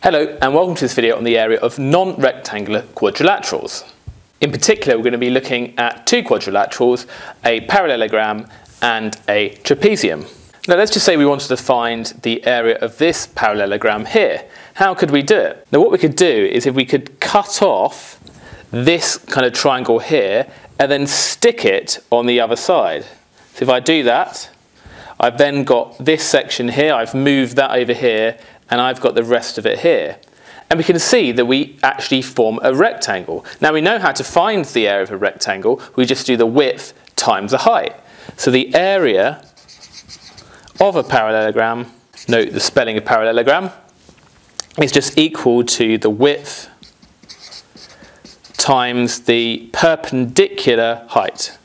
Hello and welcome to this video on the area of non-rectangular quadrilaterals. In particular we're going to be looking at two quadrilaterals, a parallelogram and a trapezium. Now let's just say we wanted to find the area of this parallelogram here. How could we do it? Now what we could do is if we could cut off this kind of triangle here and then stick it on the other side. So if I do that, I've then got this section here, I've moved that over here and I've got the rest of it here. And we can see that we actually form a rectangle. Now we know how to find the area of a rectangle. We just do the width times the height. So the area of a parallelogram, note the spelling of parallelogram, is just equal to the width times the perpendicular height.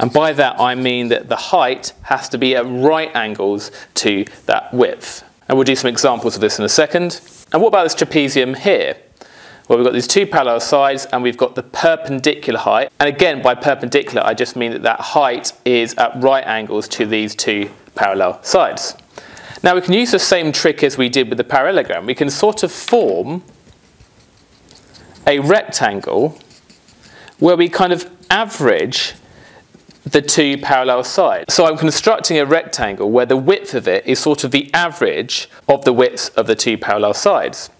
And by that I mean that the height has to be at right angles to that width. And we'll do some examples of this in a second. And what about this trapezium here? Well, we've got these two parallel sides and we've got the perpendicular height. And again, by perpendicular, I just mean that that height is at right angles to these two parallel sides. Now we can use the same trick as we did with the parallelogram. We can sort of form a rectangle where we kind of average the two parallel sides. So I'm constructing a rectangle where the width of it is sort of the average of the widths of the two parallel sides.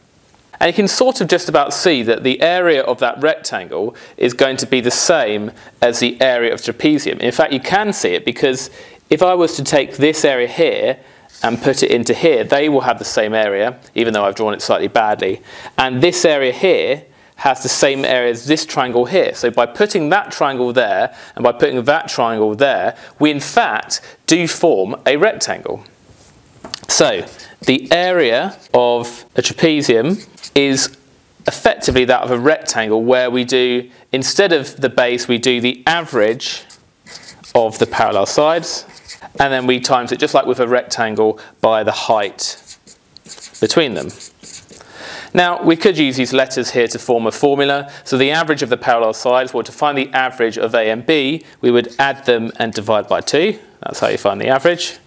And you can sort of just about see that the area of that rectangle is going to be the same as the area of trapezium. In fact, you can see it because if I was to take this area here and put it into here, they will have the same area, even though I've drawn it slightly badly. And this area here has the same area as this triangle here. So by putting that triangle there and by putting that triangle there, we in fact do form a rectangle. So the area of a trapezium is effectively that of a rectangle where we do, instead of the base, we do the average of the parallel sides and then we times it just like with a rectangle by the height between them. Now, we could use these letters here to form a formula. So the average of the parallel sides, well, to find the average of A and B, we would add them and divide by 2. That's how you find the average.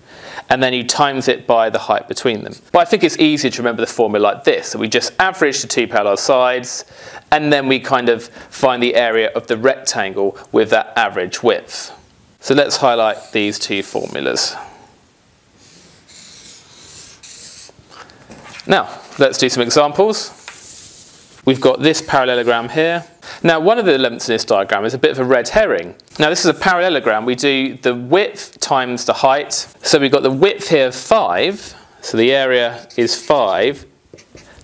And then you times it by the height between them. But I think it's easier to remember the formula like this. So we just average the two parallel sides, and then we kind of find the area of the rectangle with that average width. So let's highlight these two formulas. Now, let's do some examples. We've got this parallelogram here. Now, one of the elements in this diagram is a bit of a red herring. Now, this is a parallelogram. We do the width times the height. So we've got the width here of 5. So the area is 5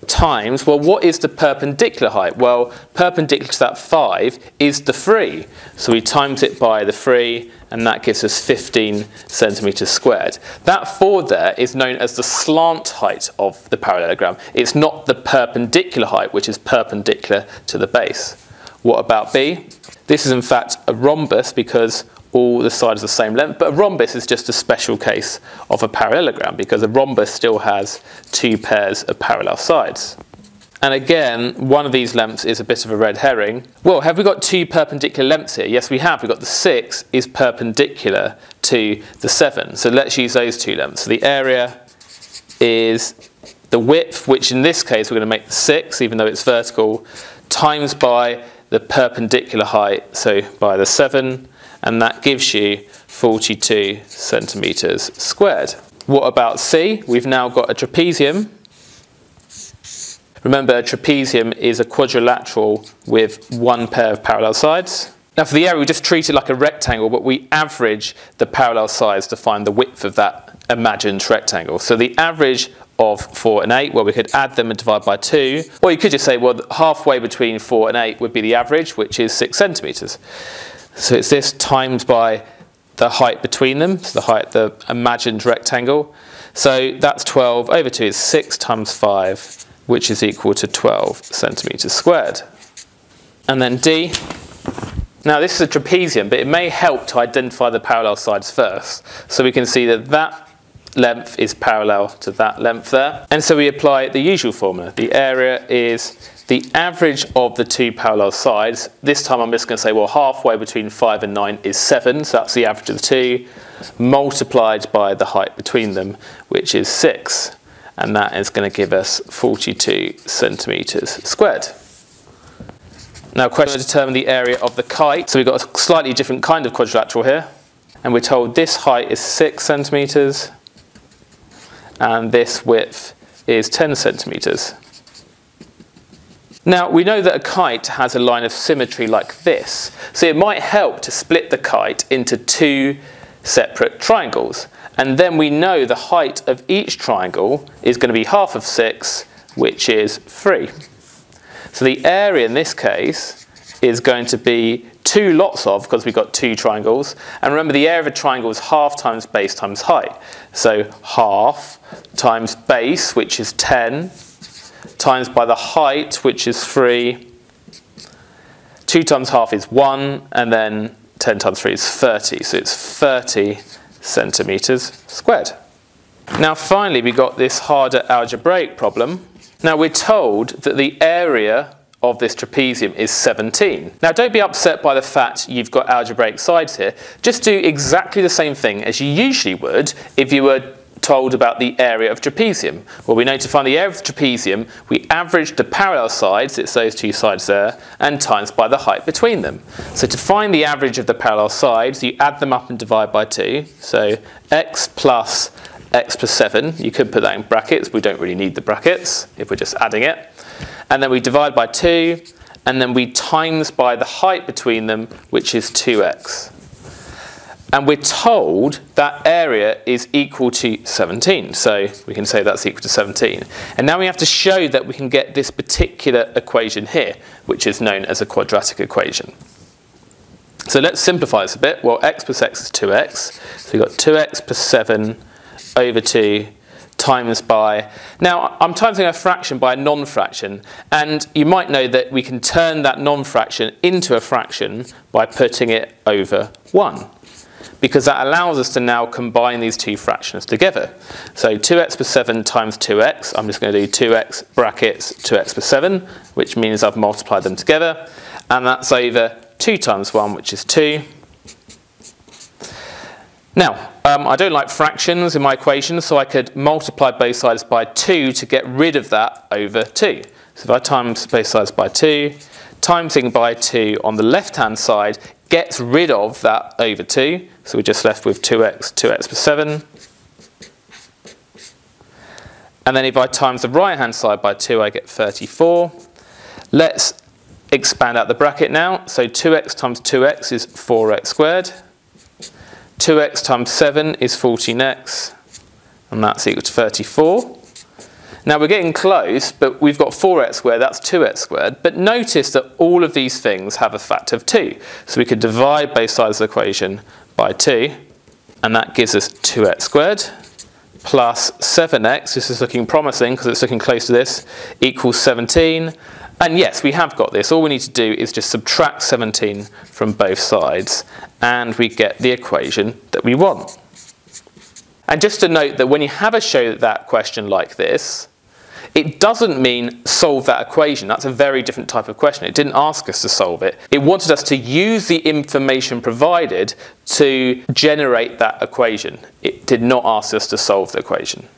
times, well, what is the perpendicular height? Well, perpendicular to that 5 is the 3. So we times it by the 3, and that gives us 15 centimetres squared. That 4 there is known as the slant height of the parallelogram. It's not the perpendicular height, which is perpendicular to the base. What about B? This is in fact a rhombus because all the sides are the same length, but a rhombus is just a special case of a parallelogram because a rhombus still has two pairs of parallel sides. And again, one of these lengths is a bit of a red herring. Well, have we got two perpendicular lengths here? Yes, we have. We've got the 6 is perpendicular to the 7. So let's use those two lengths. So the area is the width, which in this case we're going to make the 6, even though it's vertical, times by the perpendicular height, so by the 7, and that gives you 42 centimetres squared. What about C? We've now got a trapezium. Remember, a trapezium is a quadrilateral with one pair of parallel sides. Now for the area, we just treat it like a rectangle, but we average the parallel sides to find the width of that imagined rectangle. So the average of 4 and 8, well, we could add them and divide by 2. Or you could just say, well, halfway between 4 and 8 would be the average, which is 6 centimetres. So it's this times by the height between them, so the height, of the imagined rectangle. So that's 12 over 2 is 6 times 5, which is equal to 12 centimetres squared. And then D. Now this is a trapezium, but it may help to identify the parallel sides first. So we can see that that length is parallel to that length there. And so we apply the usual formula. The area is the average of the two parallel sides, this time I'm just going to say, well, halfway between 5 and 9 is 7, so that's the average of the two, multiplied by the height between them, which is 6. And that is going to give us 42 centimetres squared. Now, question to determine the area of the kite. So we've got a slightly different kind of quadrilateral here, and we're told this height is 6 centimetres, and this width is 10 centimetres. Now, we know that a kite has a line of symmetry like this, so it might help to split the kite into two separate triangles. And then we know the height of each triangle is going to be half of 6, which is 3. So the area in this case is going to be two lots of, because we've got two triangles. And remember, the area of a triangle is half times base times height. So half times base, which is 10, times by the height, which is 3. 2 times half is 1, and then 10 times 3 is 30. So it's 30 centimetres squared. Now finally, we got this harder algebraic problem. Now we're told that the area of this trapezium is 17. Now don't be upset by the fact you've got algebraic sides here. Just do exactly the same thing as you usually would if you were told about the area of trapezium? Well, we know to find the area of the trapezium, we average the parallel sides, it's those two sides there, and times by the height between them. So to find the average of the parallel sides, you add them up and divide by 2. So x plus x plus 7, you could put that in brackets, we don't really need the brackets if we're just adding it. And then we divide by 2, and then we times by the height between them, which is 2x and we're told that area is equal to 17. So we can say that's equal to 17. And now we have to show that we can get this particular equation here, which is known as a quadratic equation. So let's simplify this a bit. Well, x plus x is 2x. So we've got 2x plus 7 over 2 times by. Now, I'm timesing a fraction by a non-fraction, and you might know that we can turn that non-fraction into a fraction by putting it over 1 because that allows us to now combine these two fractions together. So 2x plus 7 times 2x, I'm just going to do 2x brackets 2x plus 7, which means I've multiplied them together, and that's over 2 times 1, which is 2. Now, um, I don't like fractions in my equation, so I could multiply both sides by 2 to get rid of that over 2. So if I times both sides by 2, times timesing by 2 on the left-hand side gets rid of that over 2. So we're just left with 2x, 2x plus 7. And then if I times the right-hand side by 2, I get 34. Let's expand out the bracket now. So 2x times 2x is 4x squared. 2x times 7 is 14x. And that's equal to 34. Now we're getting close, but we've got 4x squared, that's 2x squared. But notice that all of these things have a factor of 2. So we could divide both sides of the equation by 2, and that gives us 2x squared plus 7x, this is looking promising because it's looking close to this, equals 17. And yes, we have got this. All we need to do is just subtract 17 from both sides, and we get the equation that we want. And just to note that when you have a show that question like this, it doesn't mean solve that equation. That's a very different type of question. It didn't ask us to solve it. It wanted us to use the information provided to generate that equation. It did not ask us to solve the equation.